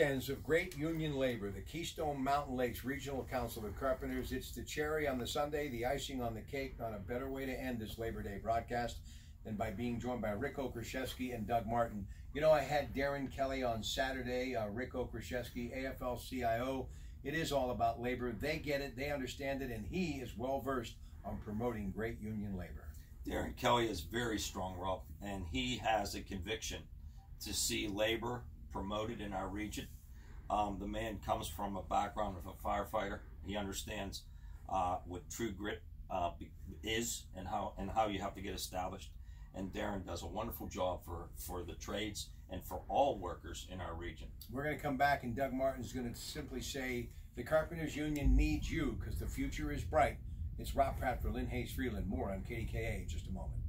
Ends of great union labor, the Keystone Mountain Lakes Regional Council of Carpenters. It's the cherry on the sundae, the icing on the cake. Not a better way to end this Labor Day broadcast than by being joined by Rick Okreshevsky and Doug Martin. You know, I had Darren Kelly on Saturday, uh, Rick Okreshevsky, AFL CIO. It is all about labor. They get it, they understand it, and he is well versed on promoting great union labor. Darren Kelly is very strong, Rob, and he has a conviction to see labor promoted in our region. Um, the man comes from a background of a firefighter. He understands uh, what true grit uh, is and how and how you have to get established. And Darren does a wonderful job for for the trades and for all workers in our region. We're going to come back, and Doug Martin's going to simply say the Carpenters Union needs you because the future is bright. It's Rob Pratte for Lynne Hayes Freeland. More on KDKA in just a moment.